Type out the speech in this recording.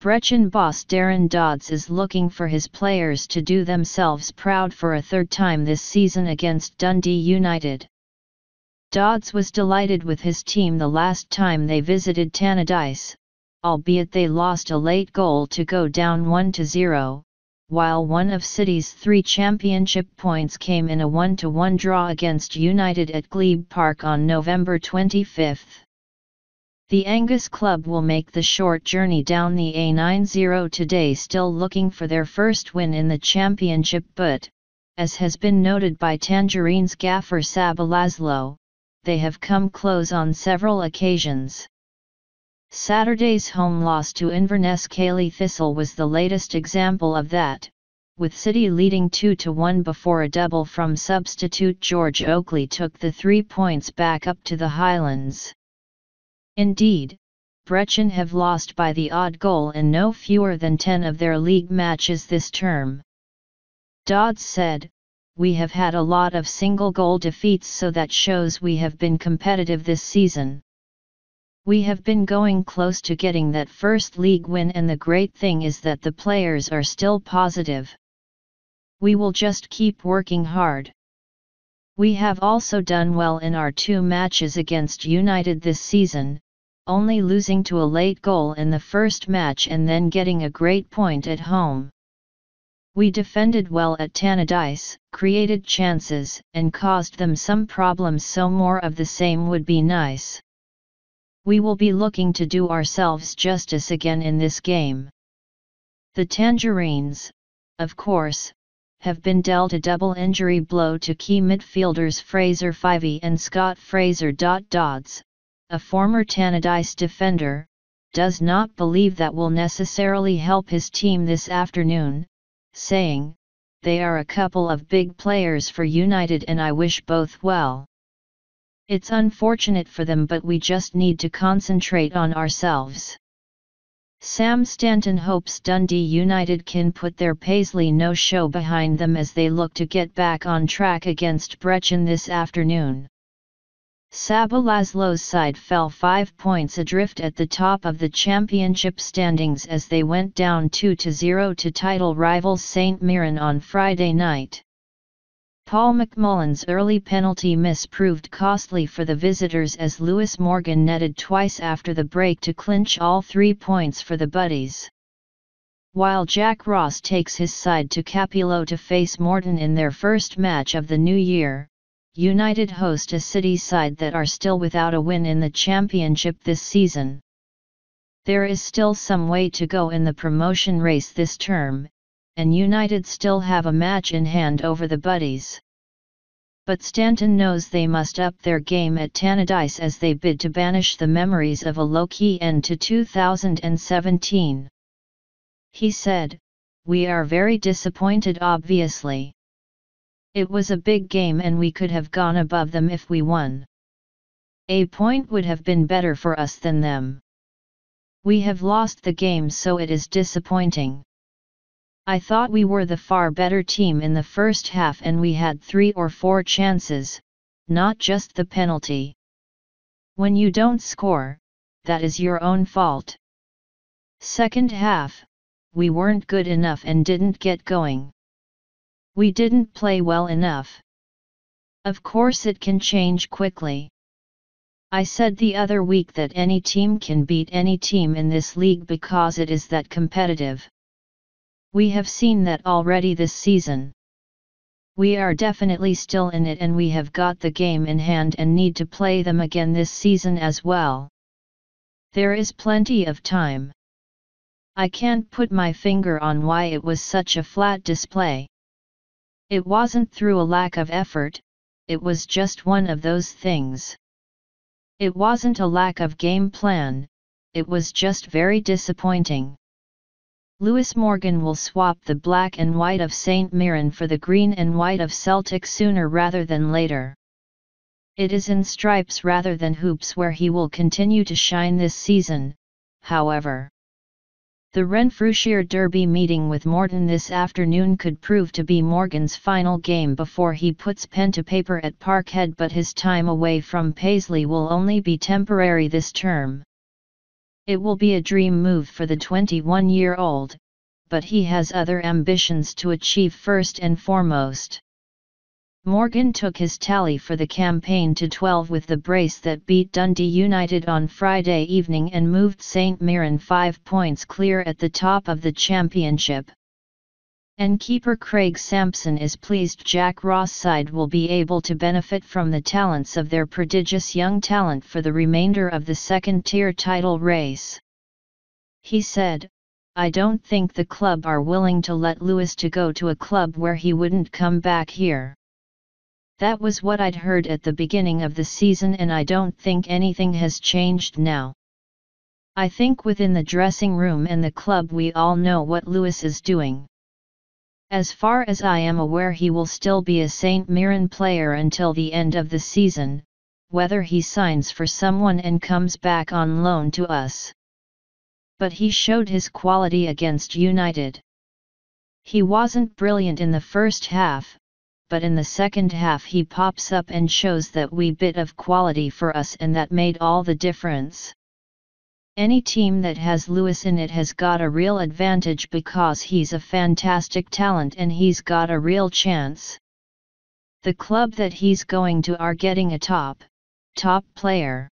Brechin boss Darren Dods is looking for his players to do themselves proud for a third time this season against Dundee United. Dods was delighted with his team the last time they visited Tannadice, albeit they lost a late goal to go down 1-0, while one of City's three championship points came in a 1-1 draw against United at Glebe Park on November 25. The Angus Club will make the short journey down the A90 today still looking for their first win in the championship but, as has been noted by Tangerine's gaffer Csaba Laszlo, they have come close on several occasions. Saturday's home loss to Inverness Caley Thistle was the latest example of that, with City leading 2-1 before a double from substitute George Oakley took the three points back up to the Highlands. Indeed, Brechin have lost by the odd goal in no fewer than 10 of their league matches this term. Dods said, We have had a lot of single goal defeats so that shows we have been competitive this season. We have been going close to getting that first league win and the great thing is that the players are still positive. We will just keep working hard. We have also done well in our two matches against United this season, only losing to a late goal in the first match and then getting a great point at home. We defended well at Tannadice, created chances, and caused them some problems so more of the same would be nice. We will be looking to do ourselves justice again in this game. The Tangerines, of course, have been dealt a double injury blow to key midfielders Fraser Fyvie and Scott Fraser. Dods, a former Tannadice defender, does not believe that will necessarily help his team this afternoon, saying, They are a couple of big players for United and I wish both well. It's unfortunate for them but we just need to concentrate on ourselves. Sam Stanton hopes Dundee United can put their Paisley no-show behind them as they look to get back on track against Brechin this afternoon. Csaba Laszlo's side fell five points adrift at the top of the championship standings as they went down 2-0 to title rivals St Mirren on Friday night. Paul McMullen's early penalty miss proved costly for the visitors as Lewis Morgan netted twice after the break to clinch all three points for the Buddies. While Jack Ross takes his side to Cappielow to face Morton in their first match of the new year, United host a City side that are still without a win in the Championship this season. There is still some way to go in the promotion race this term, and United still have a match in hand over the Buddies. But Stanton knows they must up their game at Tannadice as they bid to banish the memories of a low-key end to 2017. He said, We are very disappointed obviously. It was a big game and we could have gone above them if we won. A point would have been better for us than them. We have lost the game so it is disappointing. I thought we were the far better team in the first half and we had three or four chances, not just the penalty. When you don't score, that is your own fault. Second half, we weren't good enough and didn't get going. We didn't play well enough. Of course it can change quickly. I said the other week that any team can beat any team in this league because it is that competitive. We have seen that already this season. We are definitely still in it and we have got the game in hand and need to play them again this season as well. There is plenty of time. I can't put my finger on why it was such a flat display. It wasn't through a lack of effort, it was just one of those things. It wasn't a lack of game plan, it was just very disappointing. Lewis Morgan will swap the black and white of St. Mirren for the green and white of Celtic sooner rather than later. It is in stripes rather than hoops where he will continue to shine this season, however. The Renfrewshire Derby meeting with Morton this afternoon could prove to be Morgan's final game before he puts pen to paper at Parkhead but his time away from Paisley will only be temporary this term. It will be a dream move for the 21-year-old, but he has other ambitions to achieve first and foremost. Morgan took his tally for the campaign to 12 with the brace that beat Dundee United on Friday evening and moved St Mirren five points clear at the top of the championship. And keeper Craig Samson is pleased Jack Ross' side will be able to benefit from the talents of their prodigious young talent for the remainder of the second-tier title race. He said, I don't think the club are willing to let Lewis to go to a club where he wouldn't come back here. That was what I'd heard at the beginning of the season and I don't think anything has changed now. I think within the dressing room and the club we all know what Lewis is doing. As far as I am aware he will still be a St. Mirren player until the end of the season, whether he signs for someone and comes back on loan to us. But he showed his quality against United. He wasn't brilliant in the first half, but in the second half he pops up and shows that wee bit of quality for us and that made all the difference. Any team that has Lewis in it has got a real advantage because he's a fantastic talent and he's got a real chance. The club that he's going to are getting a top, top player.